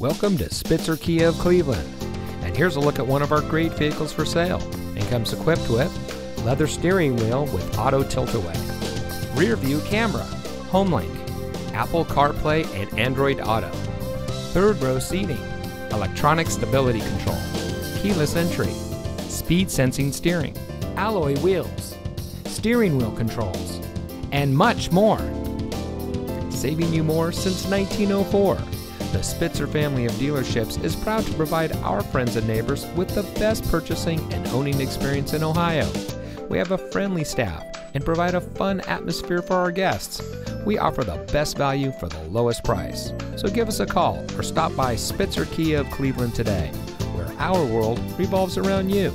Welcome to Spitzer Kia of Cleveland. And here's a look at one of our great vehicles for sale. And comes equipped with leather steering wheel with auto tilt-away, rear view camera, HomeLink, Apple CarPlay and Android Auto, third row seating, electronic stability control, keyless entry, speed sensing steering, alloy wheels, steering wheel controls, and much more. Saving you more since 1904. The Spitzer family of dealerships is proud to provide our friends and neighbors with the best purchasing and owning experience in Ohio. We have a friendly staff and provide a fun atmosphere for our guests. We offer the best value for the lowest price. So give us a call or stop by Spitzer Kia of Cleveland today, where our world revolves around you.